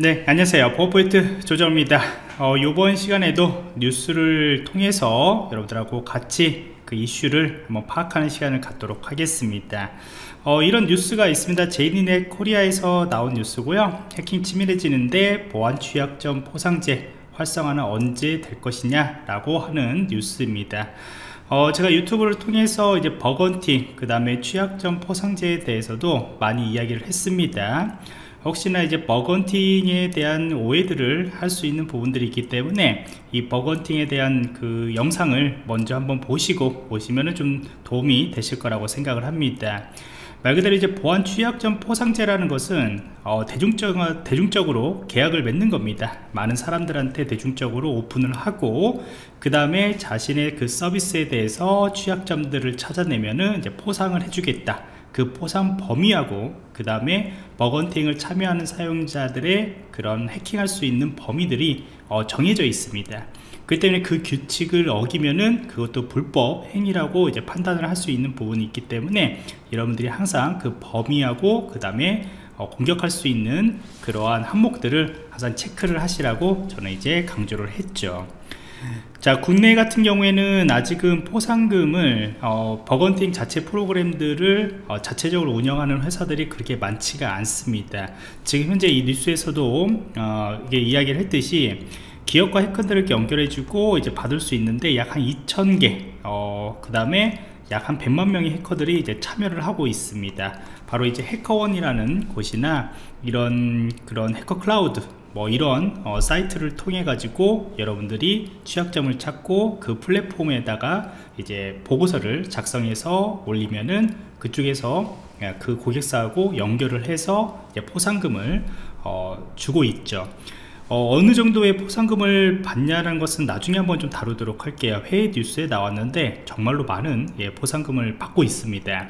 네 안녕하세요. 보안프로젝트 조정원입니다. 어, 이번 시간에도 뉴스를 통해서 여러분들하고 같이 그 이슈를 한번 파악하는 시간을 갖도록 하겠습니다. 어, 이런 뉴스가 있습니다. ZDNet 코리아에서 나온 뉴스고요. 해킹 치밀해지는데 보안 취약점 포상제 활성화는 언제 될 것이냐 라고 하는 뉴스입니다. 어, 제가 유튜브를 통해서 이제 bug bounty 그 다음에 취약점 포상제에 대해서도 많이 이야기를 했습니다 혹시나 이제 버건팅에 대한 오해들을 할 수 있는 부분들이 있기 때문에 이 버건팅에 대한 그 영상을 먼저 한번 보시고 보시면은 좀 도움이 되실 거라고 생각을 합니다. 말 그대로 이제 보안 취약점 포상제라는 것은 어, 대중적, 대중적으로 계약을 맺는 겁니다. 많은 사람들한테 대중적으로 오픈을 하고 그 다음에 자신의 그 서비스에 대해서 취약점들을 찾아내면은 이제 포상을 해주겠다 그 포상 범위하고 그 다음에 버건팅을 참여하는 사용자들의 그런 해킹할 수 있는 범위들이 어, 정해져 있습니다. 그 때문에 그 규칙을 어기면은 그것도 불법 행위라고 이제 판단을 할 수 있는 부분이 있기 때문에 여러분들이 항상 그 범위하고 그 다음에 어, 공격할 수 있는 그러한 항목들을 항상 체크를 하시라고 저는 이제 강조를 했죠 자 국내 같은 경우에는 아직은 포상금을 어, 버건팅 자체 프로그램들을 어, 자체적으로 운영하는 회사들이 그렇게 많지가 않습니다. 지금 현재 이 뉴스에서도 어, 이게 이야기를 했듯이 기업과 해커들을 연결해 주고 이제 받을 수 있는데 약 한 2,000개 어, 그 다음에 약 한 100만 명의 해커들이 이제 참여를 하고 있습니다. 바로 이제 해커원이라는 곳이나 이런 그런 해커 클라우드 뭐 이런 어, 사이트를 통해 가지고 여러분들이 취약점을 찾고 그 플랫폼에다가 이제 보고서를 작성해서 올리면은 그쪽에서 그 고객사하고 연결을 해서 포상금을 어, 주고 있죠. 어, 느 정도의 포상금을 받냐는 것은 나중에 한번 좀 다루도록 할게요. 해외 뉴스에 나왔는데 정말로 많은 예, 포상금을 받고 있습니다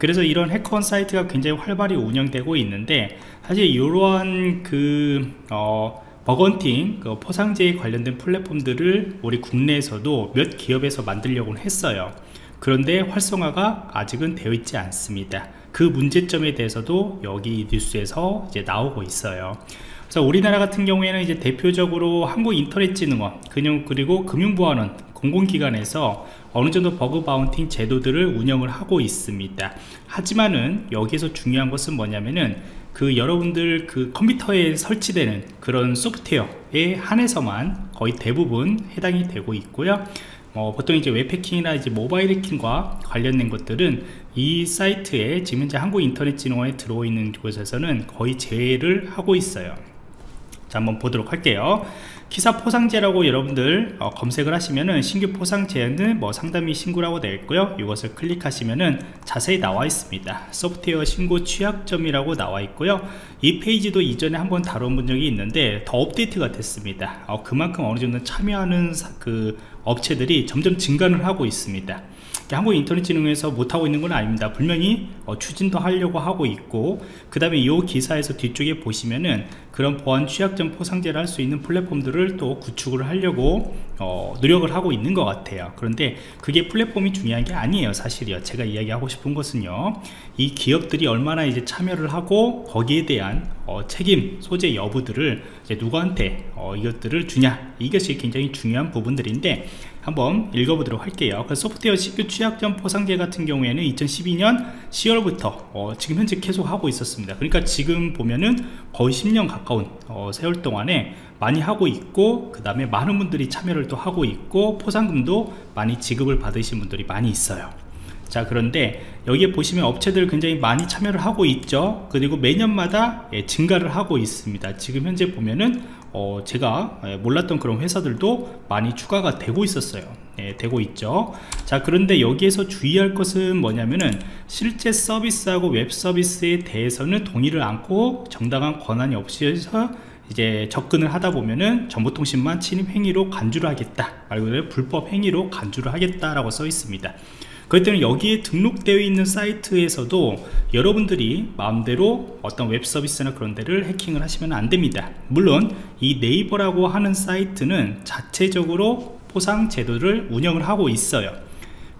그래서 이런 HackerOne 사이트가 굉장히 활발히 운영되고 있는데 사실 이러한 그 어, bug bounty 그 포상제에 관련된 플랫폼들을 우리 국내에서도 몇 기업에서 만들려고 했어요. 그런데 활성화가 아직은 되어 있지 않습니다. 그 문제점에 대해서도 여기 뉴스에서 이제 나오고 있어요. 그래서 우리나라 같은 경우에는 이제 대표적으로 한국인터넷진흥원 그리고 금융보안원 공공기관에서 어느 정도 버그 바운팅 제도들을 운영을 하고 있습니다. 하지만은 여기에서 중요한 것은 뭐냐면은 그 여러분들 그 컴퓨터에 설치되는 그런 소프트웨어에 한해서만 거의 대부분 해당이 되고 있고요. 어, 보통 이제 웹해킹이나 이제 모바일 해킹과 관련된 것들은 이 사이트에 지금 현재 한국인터넷진흥원에 들어있는 곳에서는 거의 제외를 하고 있어요. 자 한번 보도록 할게요 KISA 포상제라고 여러분들 어, 검색을 하시면은 신규 포상제는 뭐 상담 및 신고라고 되어 있고요. 이것을 클릭하시면은 자세히 나와 있습니다. 소프트웨어 신고 취약점이라고 나와 있고요. 이 페이지도 이전에 한번 다뤄본 적이 있는데 더 업데이트가 됐습니다. 어, 그만큼 어느 정도 참여하는 사, 그 업체들이 점점 증가를 하고 있습니다 한국인터넷진흥에서 못하고 있는 건 아닙니다. 분명히 어, 추진도 하려고 하고 있고 그 다음에 이 기사에서 뒤쪽에 보시면은 그런 보안 취약점 포상제를 할 수 있는 플랫폼들을 또 구축을 하려고 어, 노력을 하고 있는 것 같아요. 그런데 그게 플랫폼이 중요한 게 아니에요 사실이요. 제가 이야기하고 싶은 것은요. 이 기업들이 얼마나 이제 참여를 하고 거기에 대한 어, 책임 소재 여부들을 누구한테 어, 이것들을 주냐. 이것이 굉장히 중요한 부분들인데 한번 읽어보도록 할게요. 그 소프트웨어 신규 취약점 포상제 같은 경우에는 2012년 10월부터 어, 지금 현재 계속 하고 있었습니다. 그러니까 지금 보면은 거의 10년 가까운 어, 세월 동안에 많이 하고 있고 그 다음에 많은 분들이 참여를 또 하고 있고 포상금도 많이 지급을 받으신 분들이 많이 있어요. 자 그런데 여기에 보시면 업체들 굉장히 많이 참여를 하고 있죠. 그리고 매년마다 예, 증가를 하고 있습니다. 지금 현재 보면은 어, 제가 예, 몰랐던 그런 회사들도 많이 추가가 되고 있었어요. 예, 되고 있죠. 자 그런데 여기에서 주의할 것은 뭐냐면은 실제 서비스하고 웹 서비스에 대해서는 동의를 않고 정당한 권한이 없이서 이제 접근을 하다 보면은 정보통신망 침입 행위로 간주를 하겠다. 말 그대로 불법 행위로 간주를 하겠다라고 써 있습니다 그렇기 때문에 여기에 등록되어 있는 사이트에서도 여러분들이 마음대로 어떤 웹 서비스나 그런 데를 해킹을 하시면 안 됩니다. 물론 이 네이버라고 하는 사이트는 자체적으로 포상 제도를 운영을 하고 있어요.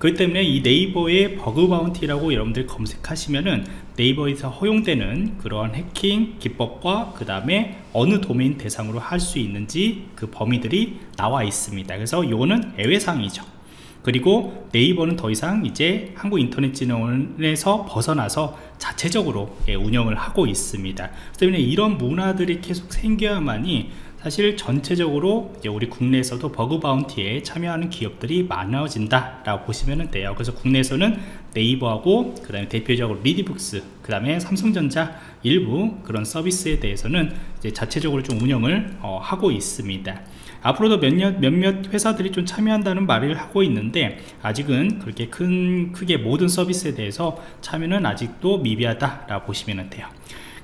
그렇기 때문에 이 네이버의 버그 바운티라고 여러분들이 검색하시면은 네이버에서 허용되는 그러한 해킹 기법과 그 다음에 어느 도메인 대상으로 할 수 있는지 그 범위들이 나와 있습니다. 그래서 이거는 예외사항이죠 그리고 네이버는 더 이상 이제 한국인터넷진흥원에서 벗어나서 자체적으로 예, 운영을 하고 있습니다. 때문에 이런 문화들이 계속 생겨야만이 사실 전체적으로 우리 국내에서도 bug bounty에 참여하는 기업들이 많아진다 라고 보시면 돼요. 그래서 국내에서는 네이버하고 그 다음에 대표적으로 리디북스 그 다음에 삼성전자 일부 그런 서비스에 대해서는 이제 자체적으로 좀 운영을 어, 하고 있습니다. 앞으로도 몇몇, 몇몇 회사들이 좀 참여한다는 말을 하고 있는데 아직은 그렇게 큰 크게 모든 서비스에 대해서 참여는 아직도 미비하다 라고 보시면 돼요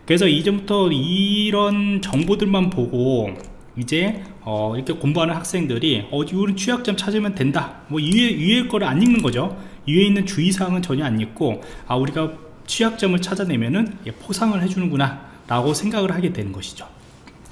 그래서 이전부터 이런 정보들만 보고 이제 어 이렇게 공부하는 학생들이 어 이거는 취약점 찾으면 된다. 뭐 위에 위에 거를 안 읽는 거죠. 위에 있는 주의사항은 전혀 안 읽고 아 우리가 취약점을 찾아내면은 포상을 해주는구나 라고 생각을 하게 되는 것이죠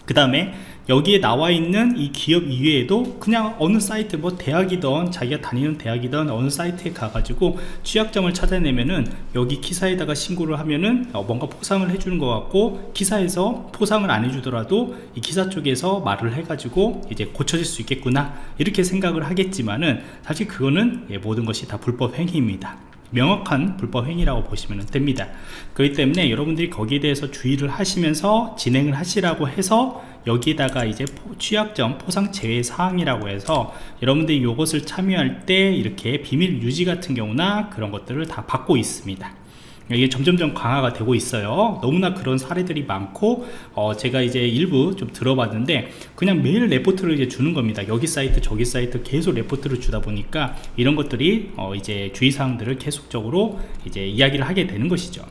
그 다음에 여기에 나와 있는 이 기업 이외에도 그냥 어느 사이트 뭐 대학이던 자기가 다니는 대학이던 어느 사이트에 가가지고 취약점을 찾아내면은 여기 기사에다가 신고를 하면은 어 뭔가 포상을 해주는 것 같고 기사에서 포상을 안 해주더라도 이 기사 쪽에서 말을 해가지고 이제 고쳐질 수 있겠구나 이렇게 생각을 하겠지만은 사실 그거는 예, 모든 것이 다 불법 행위입니다 명확한 불법 행위라고 보시면 됩니다. 그렇기 때문에 여러분들이 거기에 대해서 주의를 하시면서 진행을 하시라고 해서 여기에다가 이제 취약점 포상 제외 사항이라고 해서 여러분들이 이것을 참여할 때 이렇게 비밀 유지 같은 경우나 그런 것들을 다 받고 있습니다 이게 점점점 강화가 되고 있어요. 너무나 그런 사례들이 많고 어 제가 이제 일부 좀 들어봤는데 그냥 매일 레포트를 이제 주는 겁니다. 여기 사이트 저기 사이트 계속 레포트를 주다 보니까 이런 것들이 어 이제 주의사항들을 계속적으로 이제 이야기를 하게 되는 것이죠.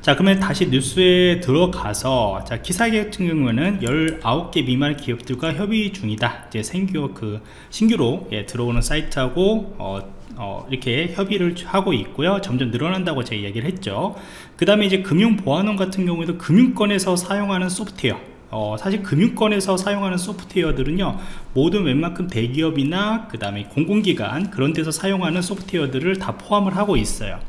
자 그러면 다시 뉴스에 들어가서 자 기사 같은 경우에는 19개 미만 기업들과 협의 중이다. 이제 생규 그 신규로 예, 들어오는 사이트하고 어, 어, 이렇게 협의를 하고 있고요. 점점 늘어난다고 제가 이야기를 했죠. 그 다음에 이제 금융보안원 같은 경우에도 금융권에서 사용하는 소프트웨어 어, 사실 금융권에서 사용하는 소프트웨어들은요 모든 웬만큼 대기업이나 그 다음에 공공기관 그런 데서 사용하는 소프트웨어들을 다 포함을 하고 있어요.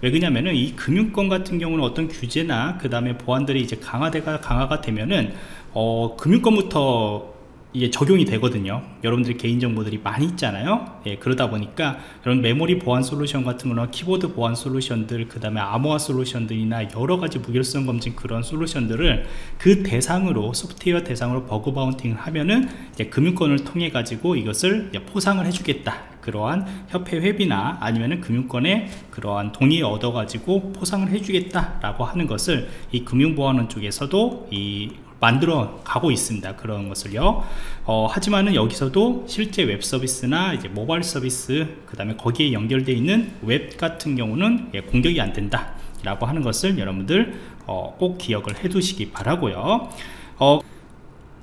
왜 그러냐면은 이 금융권 같은 경우는 어떤 규제나 그 다음에 보안들이 이제 강화대가 강화가 되면은 어 금융권부터 이게 적용이 되거든요. 여러분들이 개인정보들이 많이 있잖아요. 예, 그러다 보니까 이런 메모리 보안 솔루션 같은 거나 키보드 보안 솔루션들 그 다음에 암호화 솔루션들이나 여러가지 무결성 검증 그런 솔루션들을 그 대상으로 소프트웨어 대상으로 bug bounty를 하면은 이제 금융권을 통해 가지고 이것을 포상을 해주겠다. 그러한 협회 회비나 아니면은 금융권에 그러한 동의 얻어 가지고 포상을 해주겠다 라고 하는 것을 이 금융보안원 쪽에서도 이 만들어 가고 있습니다 그런 것을요. 어, 하지만은 여기서도 실제 웹 서비스나 이제 모바일 서비스 그 다음에 거기에 연결되어 있는 웹 같은 경우는 예, 공격이 안 된다 라고 하는 것을 여러분들 어, 꼭 기억을 해 두시기 바라고요. 어,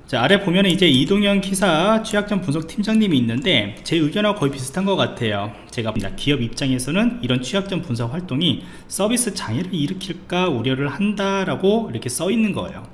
자 아래 보면 이제 이동현 기사 취약점 분석 팀장님이 있는데 제 의견하고 거의 비슷한 것 같아요. 제가 기업 입장에서는 이런 취약점 분석 활동이 서비스 장애를 일으킬까 우려를 한다라고 이렇게 써 있는 거예요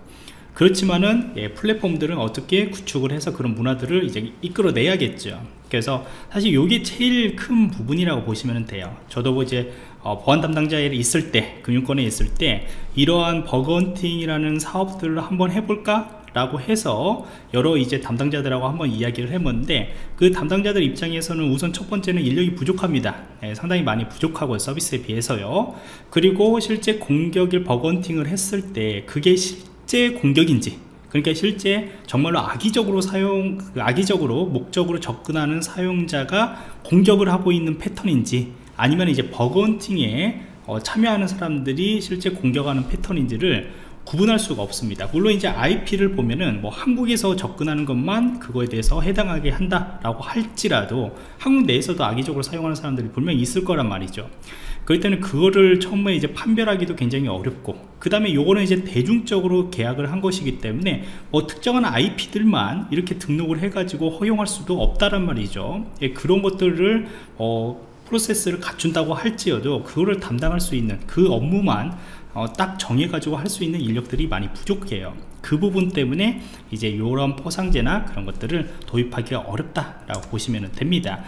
그렇지만은 예, 플랫폼들은 어떻게 구축을 해서 그런 문화들을 이제 이끌어내야겠죠. 그래서 사실 이게 제일 큰 부분이라고 보시면 돼요. 저도 뭐 이제 어, 보안 담당자에 있을 때 금융권에 있을 때 이러한 bug bounty라는 사업들을 한번 해볼까 라고 해서 여러 이제 담당자들하고 한번 이야기를 해봤는데 그 담당자들 입장에서는 우선 첫 번째는 인력이 부족합니다. 예, 상당히 많이 부족하고 서비스에 비해서요. 그리고 실제 공격일 버건팅을 했을 때 그게 실 실제 공격인지 그러니까 실제 정말로 악의적으로 사용 악의적으로 목적으로 접근하는 사용자가 공격을 하고 있는 패턴인지 아니면 이제 버건팅에 어, 참여하는 사람들이 실제 공격하는 패턴인지를 구분할 수가 없습니다. 물론 이제 IP를 보면은 뭐 한국에서 접근하는 것만 그거에 대해서 해당하게 한다라고 할지라도 한국 내에서도 악의적으로 사용하는 사람들이 분명히 있을 거란 말이죠 그렇기 때문에 그거를 처음에 이제 판별하기도 굉장히 어렵고 그 다음에 요거는 이제 대중적으로 계약을 한 것이기 때문에 뭐 특정한 IP들만 이렇게 등록을 해 가지고 허용할 수도 없다란 말이죠. 예, 그런 것들을 어, 프로세스를 갖춘다고 할지어도 그거를 담당할 수 있는 그 업무만 어, 딱 정해 가지고 할 수 있는 인력들이 많이 부족해요 그 부분 때문에 이제 이런 포상제나 그런 것들을 도입하기가 어렵다라고 보시면 됩니다.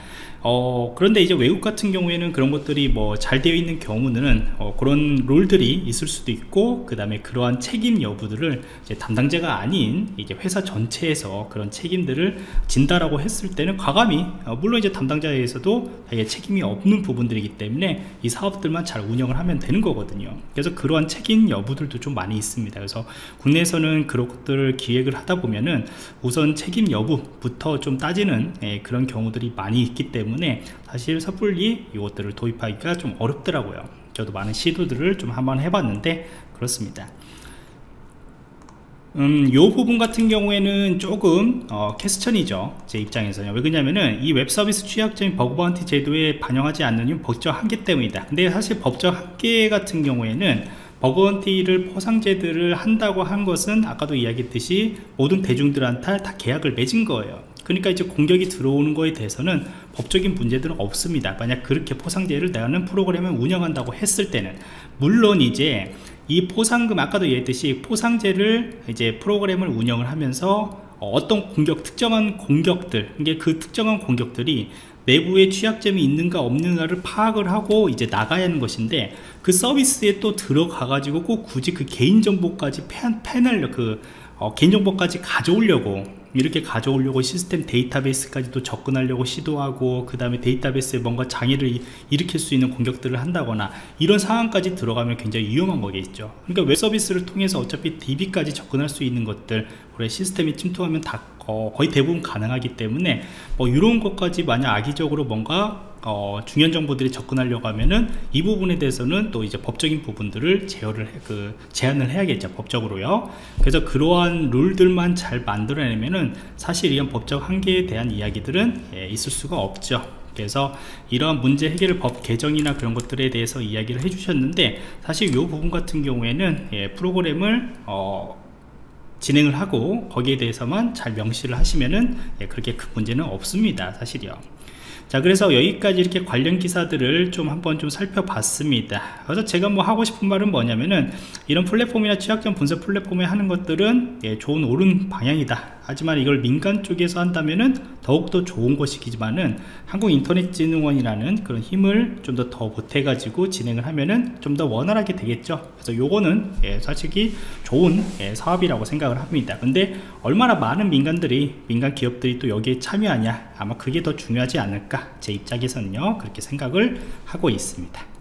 어, 그런데 이제 외국 같은 경우에는 그런 것들이 뭐 잘 되어 있는 경우는 어, 그런 롤들이 있을 수도 있고 그 다음에 그러한 책임 여부들을 담당자가 아닌 이제 회사 전체에서 그런 책임들을 진다라고 했을 때는 과감히 어, 물론 이제 담당자에서도 되게 책임이 없는 부분들이기 때문에 이 사업들만 잘 운영을 하면 되는 거거든요 그래서 그러한 책임 여부들도 좀 많이 있습니다 그래서 국내에서는 그런 것들을 기획을 하다 보면은 우선 책임 여부부터 좀 따지는 예, 그런 경우들이 많이 있기 때문에 사실 섣불리 이것들을 도입하기가 좀 어렵더라고요. 저도 많은 시도들을 좀 한번 해봤는데 그렇습니다. 음, 요 부분 같은 경우에는 조금 어, 캐스천이죠. 제 입장에서요. 왜 그러냐면은 이 웹서비스 취약점이 bug bounty 제도에 반영하지 않는 법적 한계 때문이다. 근데 사실 법적 한계 같은 경우에는 bug bounty를 포상제들을 한다고 한 것은 아까도 이야기했듯이 모든 대중들한테 다 계약을 맺은 거예요. 그러니까 이제 공격이 들어오는 거에 대해서는 법적인 문제들은 없습니다. 만약 그렇게 포상제를 내는 프로그램을 운영한다고 했을 때는. 물론 이제 이 포상금 아까도 얘기했듯이 포상제를 이제 프로그램을 운영을 하면서 어떤 공격 특정한 공격들 이게 그 특정한 공격들이 내부에 취약점이 있는가 없는가를 파악을 하고 이제 나가야 하는 것인데 그 서비스에 또 들어가 가지고 꼭 굳이 그 개인정보까지 패널 그 어, 개인정보까지 가져오려고 이렇게 가져오려고 시스템 데이터베이스까지도 접근하려고 시도하고 그 다음에 데이터베이스에 뭔가 장애를 일으킬 수 있는 공격들을 한다거나 이런 상황까지 들어가면 굉장히 위험한 거겠죠. 그러니까 웹 서비스를 통해서 어차피 DB까지 접근할 수 있는 것들 우리 시스템이 침투하면 다 어, 거의 대부분 가능하기 때문에 뭐 이런 것까지 만약 악의적으로 뭔가 어, 중요한 정보들이 접근하려고 하면은 이 부분에 대해서는 또 이제 법적인 부분들을 제어를 해, 그 제한을 해야겠죠 법적으로요. 그래서 그러한 룰들만 잘 만들어내면은 사실 이런 법적 한계에 대한 이야기들은 예, 있을 수가 없죠. 그래서 이러한 문제 해결 법 개정이나 그런 것들에 대해서 이야기를 해주셨는데 사실 이 부분 같은 경우에는 예, 프로그램을 어, 진행을 하고 거기에 대해서만 잘 명시를 하시면은 예, 그렇게 큰 문제는 없습니다 사실이요 자 그래서 여기까지 이렇게 관련 기사들을 좀 한번 좀 살펴봤습니다. 그래서 제가 뭐 하고 싶은 말은 뭐냐면은 이런 플랫폼이나 취약점 분석 플랫폼에 하는 것들은 예, 좋은 옳은 방향이다. 하지만 이걸 민간 쪽에서 한다면은 더욱더 좋은 것이지만은 한국인터넷진흥원이라는 그런 힘을 좀 더 더 보태 가지고 진행을 하면은 좀 더 원활하게 되겠죠. 그래서 요거는 예, 솔직히 좋은 예, 사업이라고 생각을 합니다. 근데 얼마나 많은 민간들이 민간 기업들이 또 여기에 참여하냐? 아마 그게 더 중요하지 제 입장에서는요 그렇게 생각을 하고 있습니다